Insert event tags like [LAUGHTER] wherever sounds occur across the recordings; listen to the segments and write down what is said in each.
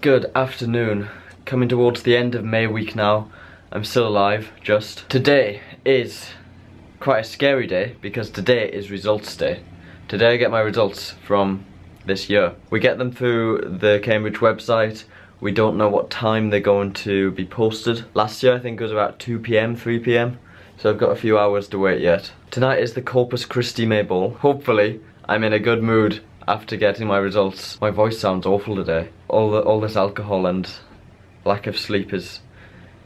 Good afternoon. Coming towards the end of May week now. I'm still alive, just. Today is quite a scary day because today is results day. Today I get my results from this year. We get them through the Cambridge website. We don't know what time they're going to be posted. Last year I think it was about 2pm, 3pm. So I've got a few hours to wait yet. Tonight is the Corpus Christi May Ball. Hopefully I'm in a good mood after getting my results. My voice sounds awful today. All, the, all this alcohol and lack of sleep is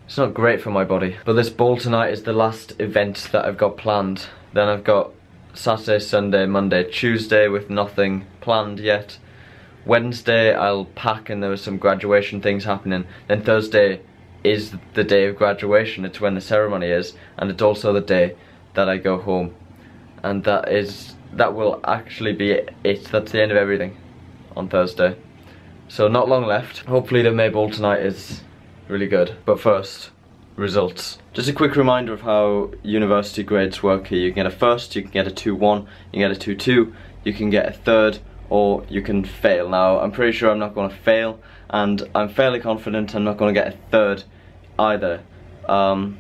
it's not great for my body. But this ball tonight is the last event that I've got planned. Then I've got Saturday, Sunday, Monday, Tuesday with nothing planned yet. Wednesday I'll pack and there are some graduation things happening. Then Thursday is the day of graduation. It's when the ceremony is. And it's also the day that I go home. And that is that will actually be it. That's the end of everything on Thursday. So not long left. Hopefully the May Ball tonight is really good. But first, results. Just a quick reminder of how university grades work here. You can get a first, you can get a 2-1, you can get a 2-2, you can get a third, or you can fail. Now, I'm pretty sure I'm not going to fail, and I'm fairly confident I'm not going to get a third either. Um,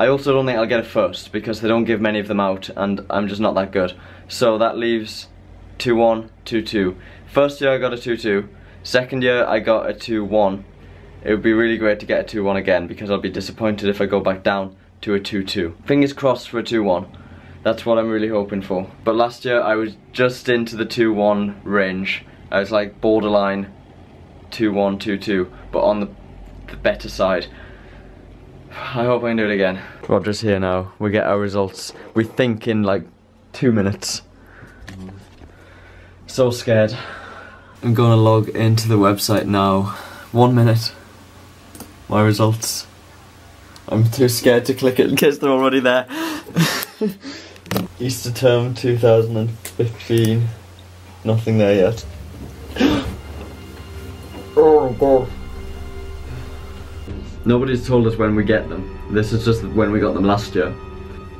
I also don't think I'll get a first, because they don't give many of them out, and I'm just not that good. So that leaves 2-1, 2-2. First year I got a 2-2, second year I got a 2-1, it would be really great to get a 2-1 again because I'll be disappointed if I go back down to a 2-2. Fingers crossed for a 2-1. That's what I'm really hoping for. But last year I was just into the 2-1 range. I was like borderline 2-1, 2-2, but on the, the better side. I hope I can do it again. Roger's here now. We get our results. We think in like two minutes. So scared. I'm gonna log into the website now. One minute my results. I'm too scared to click it in case they're already there. [LAUGHS] Easter term 2015. Nothing there yet. [GASPS] oh god. Nobody's told us when we get them. This is just when we got them last year.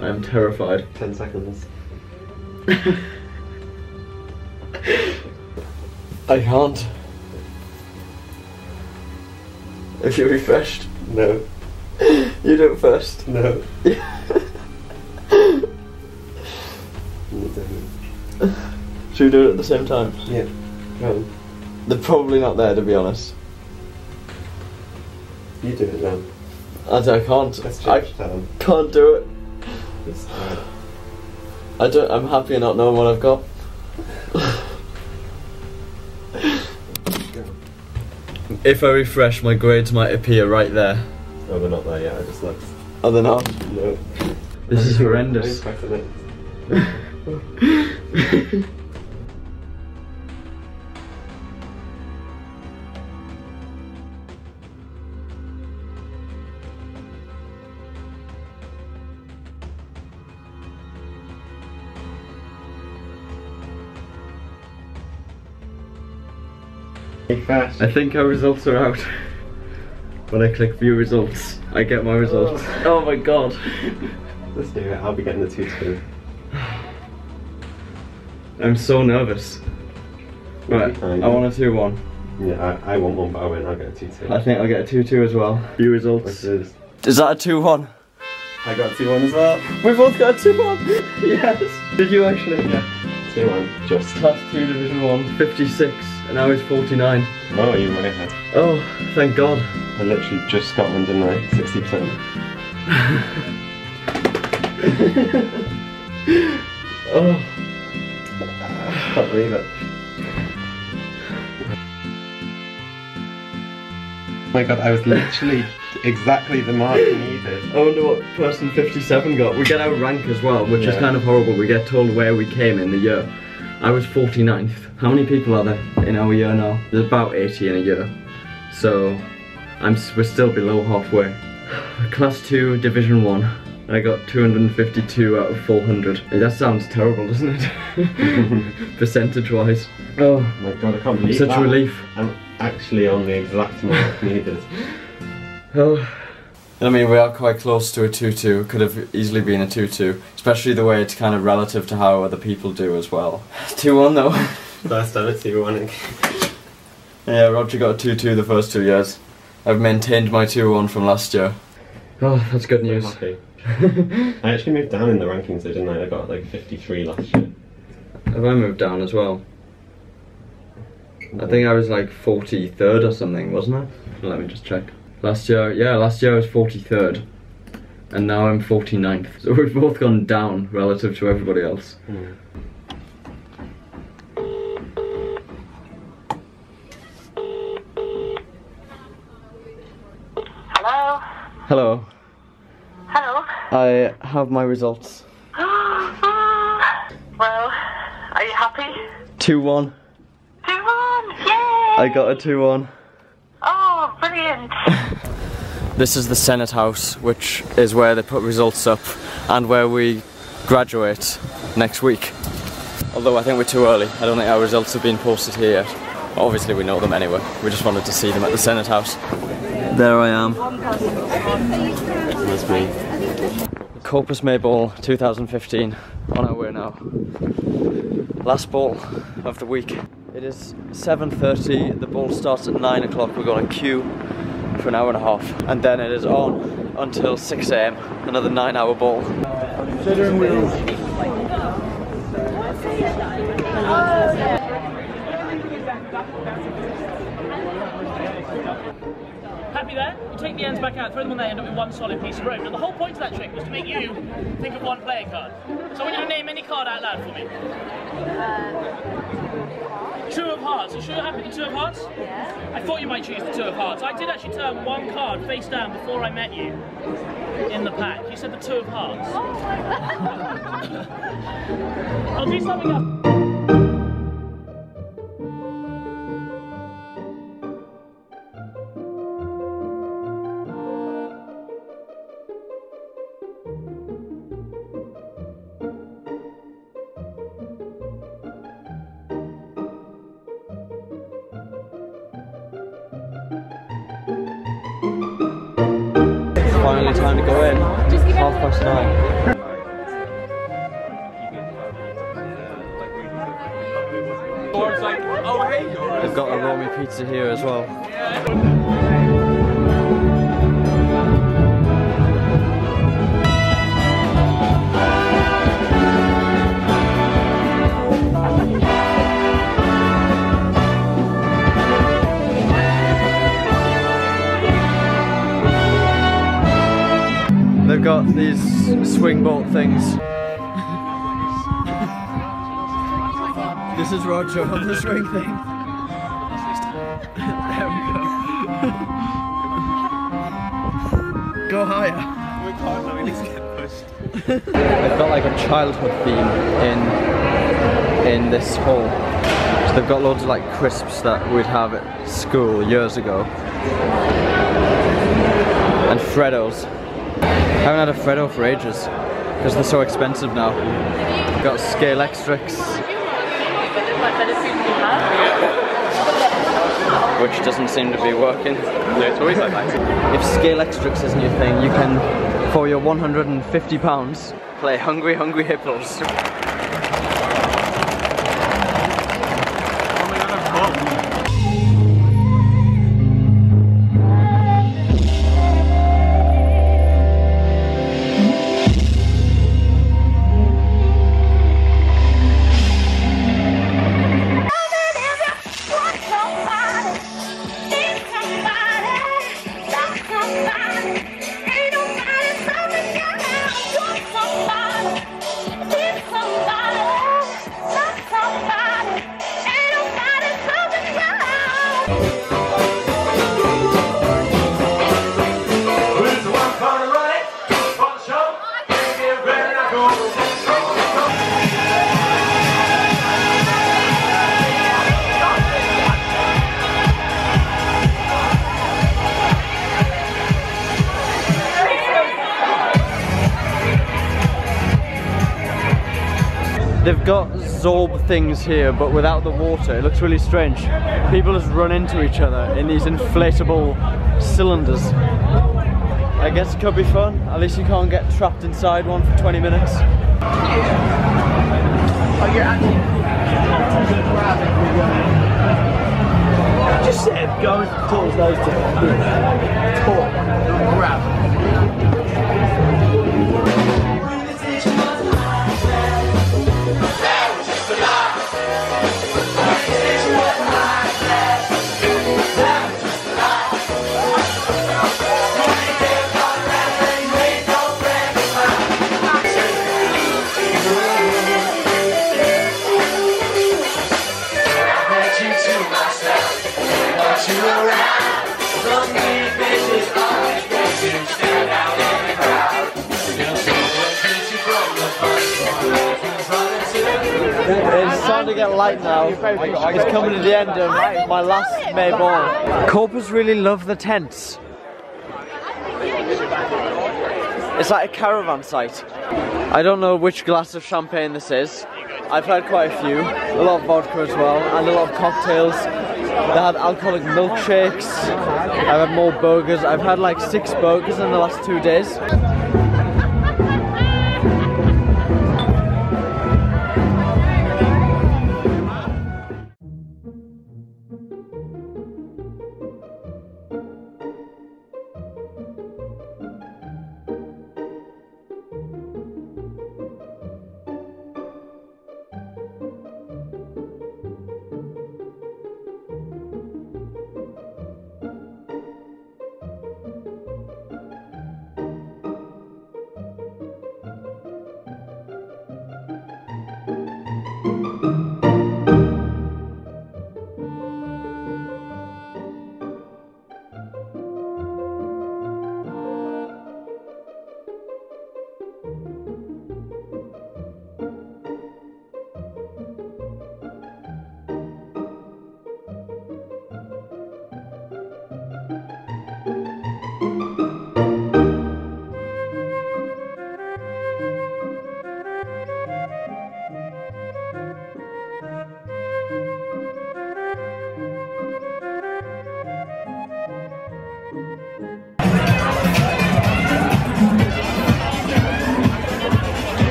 I am terrified. Ten seconds. [LAUGHS] I can't. If you refreshed. No. You do it first. No. [LAUGHS] [LAUGHS] Should we do it at the same time? yeah. Go They're probably not there to be honest. You do it then. I, I can't. I change can't do it. Alright. I don't. I'm happy not knowing what I've got. Go. If I refresh, my grades might appear right there. Oh, they're not there yet. I just looked. Are they not? No. This is [LAUGHS] horrendous. No. [LAUGHS] Fast. I think our results are out. When I click view results, I get my results. Oh, oh my god. Let's do it. I'll be getting the two two. I'm so nervous. You'll Right. I want a 2 1. Yeah, I, I want one, but I win. I'll get a two two. I think I'll get a 2 2 as well. View results. What's this? Is that a 2 1? I got two one as well. We both got a 2 1! [LAUGHS] yes! Did you actually? Yeah. Two one. Just. Class 2 Division 1, 56, and now it's 49. Oh, you're way ahead. Oh, thank God. I literally just Scotland, didn't I? Sixty percent. [LAUGHS] Oh. oh, Can't believe it. Oh my god, I was literally exactly the mark needed. I wonder what person 57 got. We get our rank as well, which is kind of horrible. We get told where we came in the year. I was 49th. How many people are there in our year now? There's about 80 in a year. So, I'm we're still below halfway. [SIGHS] Class 2, Division 1. I got 252 out of 400. That sounds terrible, doesn't it? [LAUGHS] Percentage wise. Oh, Oh my god, I can't believe such that. relief. I'm actually on the exact mark needed. [LAUGHS] Oh. I mean, we are quite close to a 2-2. Could have easily been a 2-2. Especially the way it's kind of relative to how other people do as well. [LAUGHS] 2-1 though. [LAUGHS] First ever two one. Yeah, Roger got a 2-2 the first two years. I've maintained my 2-1 from last year. Oh, that's good news. Happy. [LAUGHS] I actually moved down in the rankings, though, didn't I? I got like 53 last year. Have I moved down as well? I think I was like 43rd or something, wasn't I? Let me just check. Last year, yeah, last year I was 43rd. And now I'm 49th. [LAUGHS] So we've both gone down relative to everybody else. Mm. Hello? Hello. Hello? I have my results. [GASPS] well, are you happy? 2-1. Two one! Yay! I got a 2-1. Brilliant! [LAUGHS] This is the Senate House, which is where they put results up and where we graduate next week. Although I think we're too early. I don't think our results have been posted here yet. Obviously we know them anyway. We just wanted to see them at the Senate House. There I am. That's me. Corpus May Ball 2015 on our way now. Last ball of the week. It is 7.30, the ball starts at 9 o'clock, we've got a queue for an hour and a half and then it is on until 6am, another 9 hour ball. Happy there? You take the ends back out, throw them on there, end up with one solid piece of rope. Now the whole point of that trick was to make you think of one playing card. So I want you to name any card out loud for me. Uh, Hearts. You sure you're happy with the Two of Hearts? Yeah. I thought you might choose the Two of Hearts. I did actually turn one card face down before I met you in the pack. You said the Two of Hearts. Oh my god. [LAUGHS] I'll do something else. Finally time to go in. Half past nine. They've got a Romy pizza here as well. They've these swing bolt things. this is Roger on the swing thing. there we go. go higher. We can't we to get pushed. Got like a childhood theme in in this hall. So they've got loads of like crisps that we'd have at school years ago. And Freddos. I haven't had a Freddo for ages because they're so expensive now. We've got Scalextric, which doesn't seem to be working. it's always like that. If Scalextric isn't your thing, you can, for your 150 pounds, play Hungry Hungry Hippos. Got Zorb things here, but without the water. It looks really strange. People just run into each other in these inflatable cylinders. I guess it could be fun. At least you can't get trapped inside one for 20 minutes. Oh, you're actually. just said go towards those two. Talk, grab. Light now. It's coming to the end of my last May ball. Corpus really love the tents. It's like a caravan site. I don't know which glass of champagne this is. I've had quite a few. A lot of vodka as well, and a lot of cocktails. They had alcoholic milkshakes. I've had more burgers. I've had like six burgers in the last two days.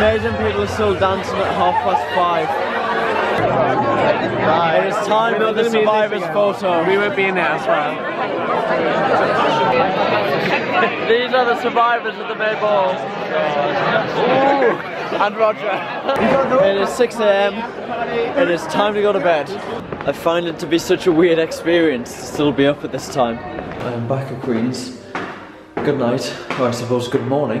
Amazing people are still dancing at half past five. Right, it's time for the survivors photo. We won't be in there as well. These are the survivors of the May Ball. Ooh, and Roger. it is 6 a.m. And It is time to go to bed. I find it to be such a weird experience to still be up at this time. I am back at Queens'. Good night, or I suppose good morning.